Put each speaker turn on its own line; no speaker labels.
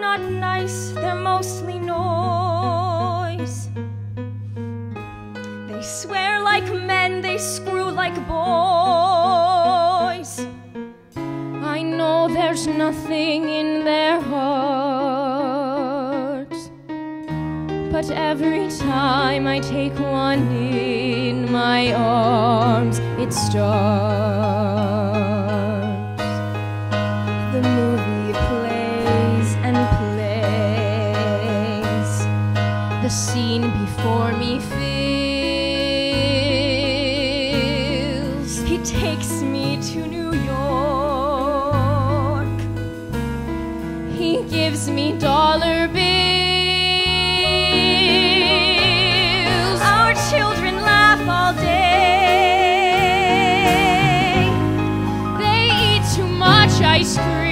not nice, they're mostly noise. They swear like men, they screw like boys. I know there's nothing in their hearts. But every time I take one in my arms, it starts. The scene before me fills. He takes me to New York. He gives me dollar bills. Our children laugh all day. They eat too much ice cream.